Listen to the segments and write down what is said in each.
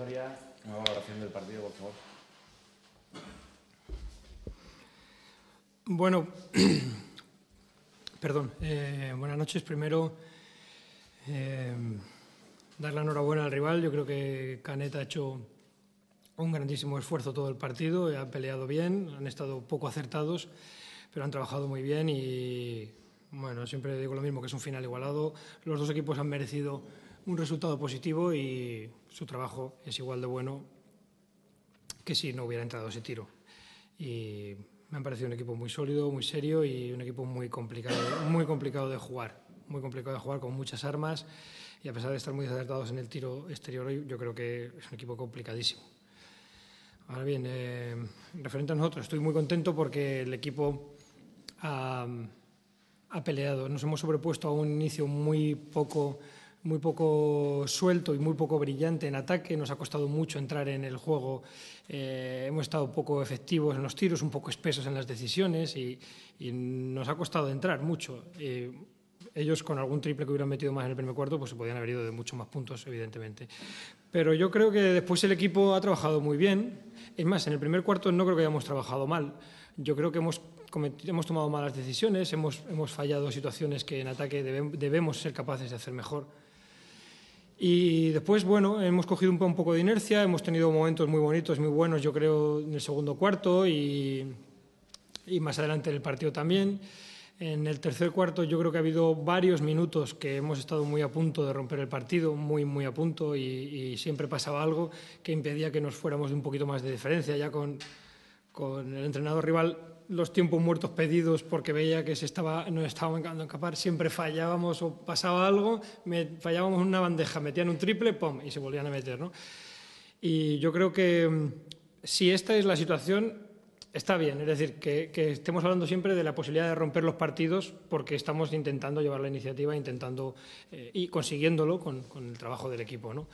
victoria, una valoración del partido, por favor. Bueno, perdón, eh, buenas noches. Primero, eh, dar la enhorabuena al rival. Yo creo que Canet ha hecho un grandísimo esfuerzo todo el partido, han peleado bien, han estado poco acertados, pero han trabajado muy bien y, bueno, siempre digo lo mismo, que es un final igualado. Los dos equipos han merecido un resultado positivo y su trabajo es igual de bueno que si no hubiera entrado ese tiro. Y me ha parecido un equipo muy sólido, muy serio y un equipo muy complicado, muy complicado de jugar, muy complicado de jugar con muchas armas y a pesar de estar muy acertados en el tiro exterior, yo creo que es un equipo complicadísimo. Ahora bien, eh, referente a nosotros, estoy muy contento porque el equipo ha, ha peleado. Nos hemos sobrepuesto a un inicio muy poco muy poco suelto y muy poco brillante en ataque. Nos ha costado mucho entrar en el juego. Eh, hemos estado poco efectivos en los tiros, un poco espesos en las decisiones y, nos ha costado entrar mucho. ellos con algún triple que hubieran metido más en el primer cuarto, pues se podían haber ido de muchos más puntos, evidentemente. Pero yo creo que después el equipo ha trabajado muy bien. Es más, en el primer cuarto no creo que hayamos trabajado mal. Yo creo que hemos, hemos tomado malas decisiones, hemos, hemos fallado situaciones que en ataque debemos ser capaces de hacer mejor. Y después, bueno, hemos cogido un, poco de inercia, hemos tenido momentos muy bonitos, muy buenos, yo creo, en el segundo cuarto y, y más adelante en el partido también. En el tercer cuarto yo creo que ha habido varios minutos que hemos estado muy a punto de romper el partido, muy, muy a punto, y, y siempre pasaba algo que impedía que nos fuéramos de un poquito más de diferencia. Ya con, con el entrenador rival los tiempos muertos pedidos porque veía que se estaba, nos estábamos a escapar, siempre fallábamos o pasaba algo, me, fallábamos una bandeja, metían un triple, ¡pum! y se volvían a meter. ¿no? Y yo creo que mm, si esta es la situación, está bien. Es decir, que, estemos hablando siempre de la posibilidad de romper los partidos porque estamos intentando llevar la iniciativa, intentando eh, y consiguiéndolo con, el trabajo del equipo. ¿no?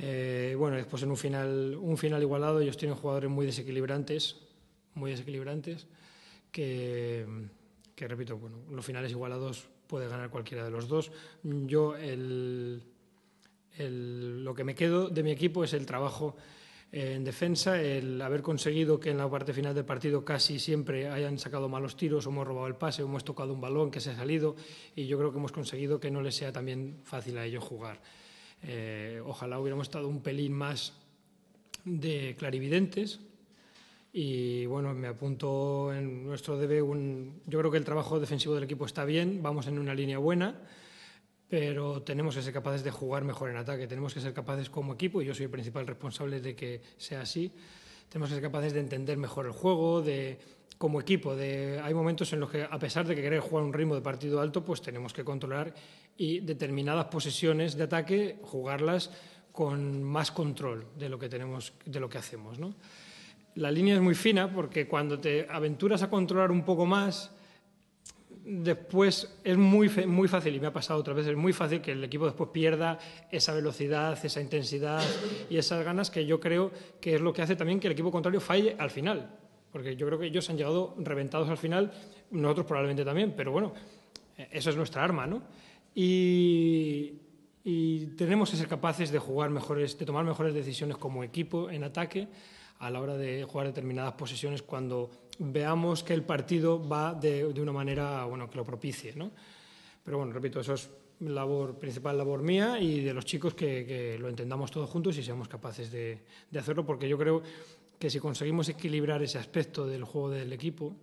Eh, bueno, después en un final, un final igualado, ellos tienen jugadores muy desequilibrantes, muy desequilibrantes que, repito, bueno, los finales igualados puede ganar cualquiera de los dos. Yo el, lo que me quedo de mi equipo es el trabajo en defensa, el haber conseguido que en la parte final del partido casi siempre hayan sacado malos tiros, o hemos robado el pase, o hemos tocado un balón que se ha salido y yo creo que hemos conseguido que no les sea también fácil a ellos jugar. Eh, ojalá hubiéramos estado un pelín más de clarividentes, y bueno, me apunto en nuestro un. Yo creo que el trabajo defensivo del equipo está bien, vamos en una línea buena, pero tenemos que ser capaces de jugar mejor en ataque, tenemos que ser capaces como equipo, y yo soy el principal responsable de que sea así. Tenemos que ser capaces de entender mejor el juego, de como equipo. De, hay momentos en los que, a pesar de que querer jugar un ritmo de partido alto, pues tenemos que controlar y determinadas posesiones de ataque jugarlas con más control de lo que tenemos, de lo que hacemos, ¿no? La línea es muy fina porque cuando te aventuras a controlar un poco más, después es muy, muy fácil, y me ha pasado otras veces, es muy fácil que el equipo después pierda esa velocidad, esa intensidad y esas ganas que yo creo que es lo que hace también que el equipo contrario falle al final. Porque yo creo que ellos han llegado reventados al final, nosotros probablemente también, pero bueno, eso es nuestra arma, ¿no? Y, y tenemos que ser capaces de jugar mejores, de tomar mejores decisiones como equipo en ataque a la hora de jugar determinadas posesiones cuando veamos que el partido va de, una manera bueno, que lo propicie. ¿no? Pero bueno, repito, eso es labor, principal labor mía y de los chicos que, lo entendamos todos juntos y seamos capaces de, hacerlo, porque yo creo que si conseguimos equilibrar ese aspecto del juego del equipo,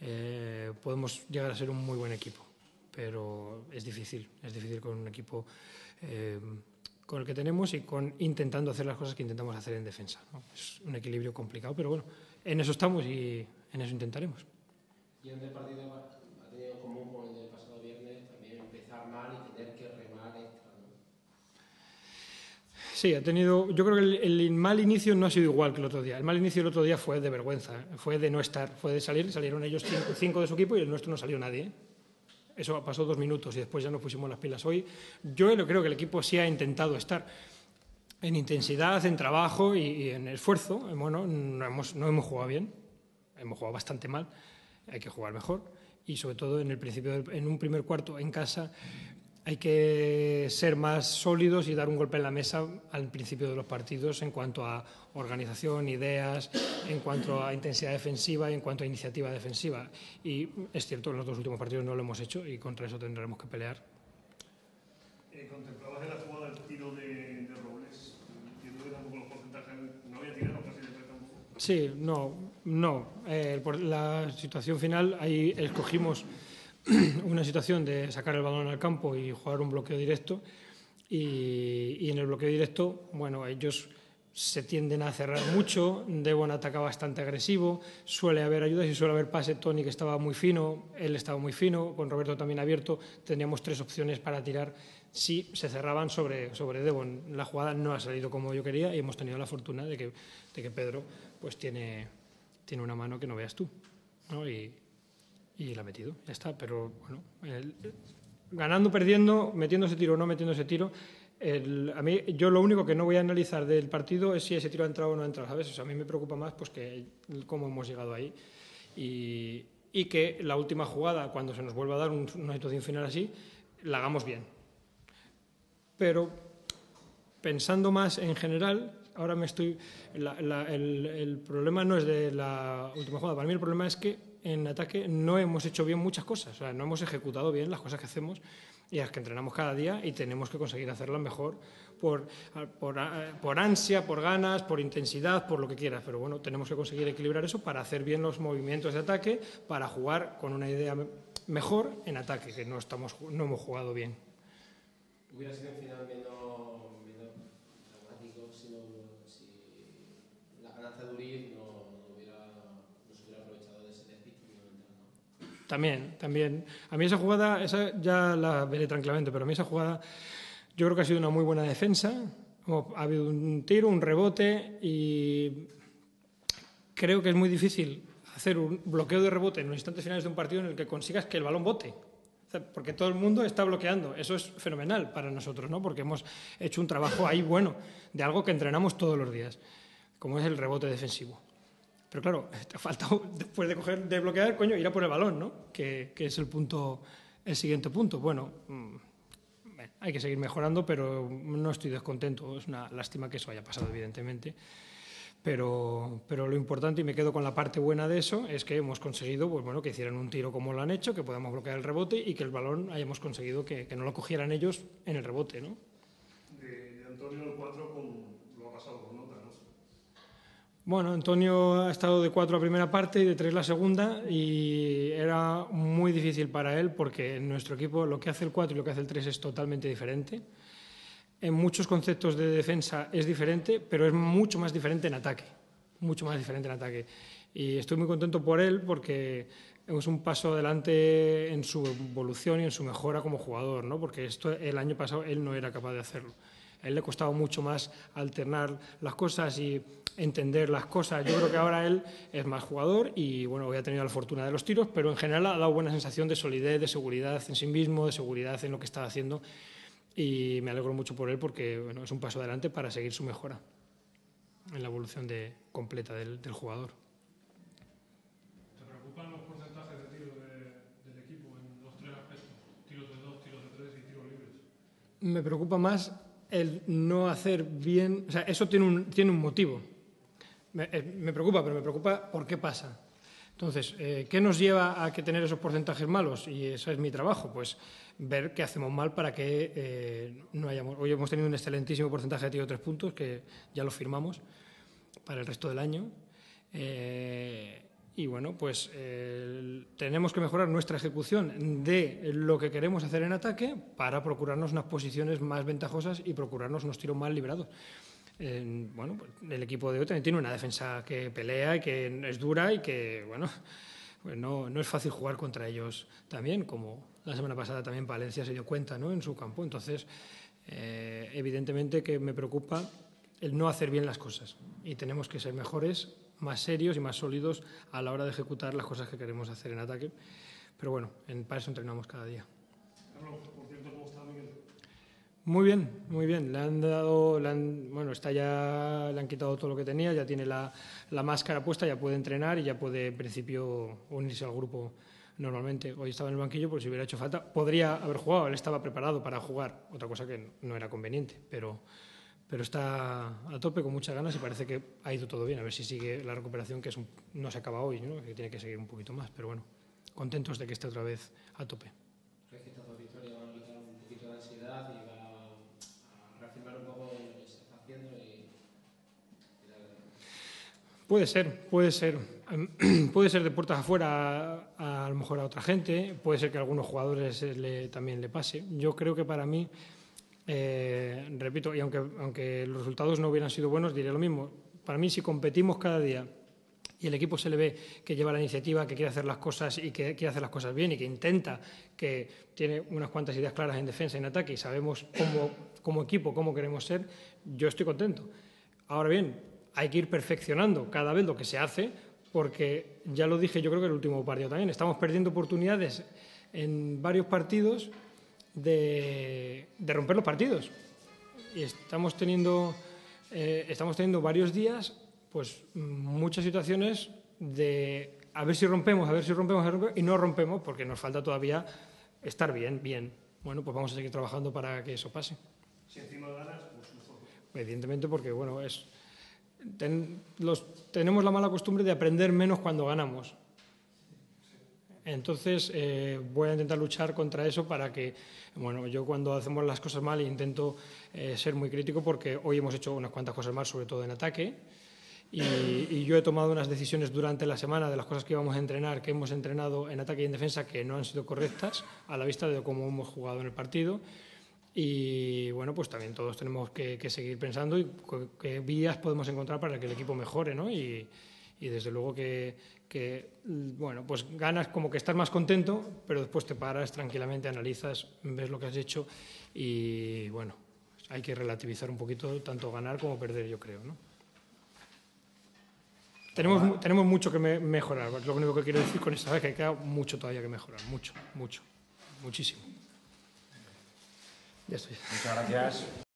eh, podemos llegar a ser un muy buen equipo. Pero es difícil, es difícil con un equipo eh, con el que tenemos y con intentando hacer las cosas que intentamos hacer en defensa. Es un equilibrio complicado, pero bueno, en eso estamos y en eso intentaremos. Y en el partido ha tenido común con el del pasado viernes también empezar mal y tener que remar extra. Sí, ha tenido. Yo creo que el, el, mal inicio no ha sido igual que el otro día. El mal inicio del otro día fue de vergüenza, fue de no estar, fue de salir. Salieron ellos cinco, cinco de su equipo y el nuestro no salió nadie. Eso pasó dos minutos y después ya nos pusimos las pilas. Hoy yo creo que el equipo sí ha intentado estar en intensidad, en trabajo y, en esfuerzo. Bueno, no hemos, no hemos jugado bien, hemos jugado bastante mal, hay que jugar mejor. Y sobre todo en el principio, en un primer cuarto en casa, hay que ser más sólidos y dar un golpe en la mesa al principio de los partidos en cuanto a organización, ideas, en cuanto a intensidad defensiva y en cuanto a iniciativa defensiva. Y es cierto, en los dos últimos partidos no lo hemos hecho y contra eso tendremos que pelear. Eh, ¿Contemplabas en la jugada el tiro de, de Robles? Entiendo que tampoco los porcentajes no había tirado casi de tampoco. Sí, no, no. Eh, por la situación final, ahí escogimos una situación de sacar el balón al campo y jugar un bloqueo directo. Y, en el bloqueo directo, bueno, ellos se tienden a cerrar mucho, Devon ataca bastante agresivo, suele haber ayudas y suele haber pase. Tony que estaba muy fino, él estaba muy fino, con Roberto también abierto, teníamos tres opciones para tirar si se cerraban sobre, sobre Devon. La jugada no ha salido como yo quería y hemos tenido la fortuna de que, de que Pedro pues tiene, tiene una mano que no veas tú. ¿no? Y, y la ha metido, ya está. Pero bueno, ganando, perdiendo, metiéndose tiro o no metiéndose tiro, el, a mí, yo lo único que no voy a analizar del partido es si ese tiro ha entrado o no ha entrado, ¿sabes? O a mí me preocupa más pues que cómo hemos llegado ahí y, que la última jugada, cuando se nos vuelva a dar un, una situación final así, la hagamos bien. Pero pensando más en general, ahora me estoy. El, el problema no es de la última jugada, para mí el problema es que en ataque no hemos hecho bien muchas cosas, o sea, no hemos ejecutado bien las cosas que hacemos y las que entrenamos cada día y tenemos que conseguir hacerlas mejor por, por, por, ansia, por ganas, por intensidad, por lo que quieras. Pero bueno, tenemos que conseguir equilibrar eso para hacer bien los movimientos de ataque, para jugar con una idea mejor en ataque, que no, estamos, no hemos jugado bien. Hubiera sido final menos, menos dramático si, no, si la ganancia de Uriz no, no, hubiera, no se hubiera aprovechado de ese déficit. ¿no? También, también. A mí esa jugada, esa ya la veré tranquilamente, pero a mí esa jugada yo creo que ha sido una muy buena defensa. Ha habido un tiro, un rebote y creo que es muy difícil hacer un bloqueo de rebote en los instantes finales de un partido en el que consigas que el balón bote. Porque todo el mundo está bloqueando. Eso es fenomenal para nosotros, ¿no? Porque hemos hecho un trabajo ahí bueno, de algo que entrenamos todos los días, como es el rebote defensivo. Pero claro, te ha faltado, después de, coger, de bloquear, coño, ir a por el balón, ¿no? Que, es el punto, el siguiente punto. Bueno, mmm, hay que seguir mejorando, pero no estoy descontento. Es una lástima que eso haya pasado, evidentemente. Pero, pero lo importante, y me quedo con la parte buena de eso, es que hemos conseguido pues bueno, que hicieran un tiro como lo han hecho, que podamos bloquear el rebote y que el balón hayamos conseguido que, no lo cogieran ellos en el rebote. ¿no? De, de Antonio el 4 con, lo ha pasado ¿no? Bueno, Antonio ha estado de 4 la primera parte y de 3 la segunda y era muy difícil para él porque en nuestro equipo lo que hace el 4 y lo que hace el 3 es totalmente diferente. En muchos conceptos de defensa es diferente, pero es mucho más diferente en ataque, mucho más diferente en ataque. Y estoy muy contento por él porque es un paso adelante en su evolución y en su mejora como jugador, ¿no? porque esto el año pasado él no era capaz de hacerlo. A él le costaba mucho más alternar las cosas y entender las cosas. Yo creo que ahora él es más jugador y bueno, hoy ha tenido la fortuna de los tiros, pero en general ha dado buena sensación de solidez, de seguridad en sí mismo, de seguridad en lo que está haciendo y me alegro mucho por él porque bueno, es un paso adelante para seguir su mejora en la evolución de, completa del, del jugador. ¿Te preocupan los porcentajes de tiro de, del equipo en los tres aspectos? Tiros de dos, tiros de tres y tiros libres. Me preocupa más el no hacer bien, o sea, eso tiene un, tiene un motivo. Me, eh, preocupa, pero me preocupa por qué pasa. Entonces, eh, ¿qué nos lleva a que tener esos porcentajes malos? Y eso es mi trabajo, pues ver qué hacemos mal para que eh, no hayamos... Hoy hemos tenido un excelentísimo porcentaje de tiro tres puntos, que ya lo firmamos para el resto del año. Y bueno, pues eh, tenemos que mejorar nuestra ejecución de lo que queremos hacer en ataque para procurarnos unas posiciones más ventajosas y procurarnos unos tiros más librados. Eh, bueno, pues el equipo de hoy también tiene una defensa que pelea y que es dura y que, bueno, pues no, no, es fácil jugar contra ellos también, como la semana pasada también Valencia se dio cuenta ¿no? en su campo. Entonces, eh, evidentemente que me preocupa el no hacer bien las cosas y tenemos que ser mejores, más serios y más sólidos a la hora de ejecutar las cosas que queremos hacer en ataque. Pero bueno, en, para eso entrenamos cada día. Por. Muy bien, muy bien. Le han dado, le han, bueno, está ya, le han quitado todo lo que tenía, ya tiene la, la, máscara puesta, ya puede entrenar y ya puede, en principio, unirse al grupo normalmente. Hoy estaba en el banquillo, pues si hubiera hecho falta, podría haber jugado, él estaba preparado para jugar, otra cosa que no era conveniente, pero, pero está a tope con muchas ganas y parece que ha ido todo bien. A ver si sigue la recuperación, que es no se acaba hoy, ¿no? que tiene que seguir un poquito más, pero bueno, contentos de que esté otra vez a tope. ¿Crees que estas dos victorias van a quitar un poquito de ansiedad y va a reafirmar un poco lo que se está haciendo? Y, Puede ser, puede ser. Puede ser de puertas afuera a, a lo mejor a otra gente, puede ser que a algunos jugadores le- también le pase. Yo creo que para mí, eh, repito, y aunque, aunque los resultados no hubieran sido buenos, diré lo mismo. Para mí, si competimos cada día y el equipo se le ve que lleva la iniciativa, que quiere hacer las cosas y que quiere hacer las cosas bien y que intenta, que tiene unas cuantas ideas claras en defensa y en ataque y sabemos cómo, como equipo cómo queremos ser, yo estoy contento. Ahora bien, hay que ir perfeccionando cada vez lo que se hace porque ya lo dije yo creo que el último partido también, estamos perdiendo oportunidades en varios partidos de, de romper los partidos y estamos teniendo, eh, estamos teniendo varios días, pues muchas situaciones de a ver si rompemos, a ver si rompemos, a ver si rompemos, y no rompemos porque nos falta todavía estar bien, bien. Bueno, pues vamos a seguir trabajando para que eso pase. Si encima ganas, pues mejor. Evidentemente porque, bueno, es... ten- los, tenemos la mala costumbre de aprender menos cuando ganamos. Entonces, eh, voy a intentar luchar contra eso para que, bueno, yo cuando hacemos las cosas mal intento eh, ser muy crítico porque hoy hemos hecho unas cuantas cosas mal, sobre todo en ataque, y, yo he tomado unas decisiones durante la semana de las cosas que íbamos a entrenar, que hemos entrenado en ataque y en defensa, que no han sido correctas a la vista de cómo hemos jugado en el partido. Y bueno, pues también todos tenemos que, seguir pensando y qué vías podemos encontrar para que el equipo mejore, ¿no? Y desde luego que, bueno, pues ganas como que estás más contento, pero después te paras tranquilamente, analizas, ves lo que has hecho y bueno, hay que relativizar un poquito tanto ganar como perder, yo creo, ¿no? Tenemos, tenemos mucho que me- mejorar, lo único que quiero decir con esto es que queda mucho todavía que mejorar, mucho, mucho, muchísimo. Ya estoy. Muchas gracias.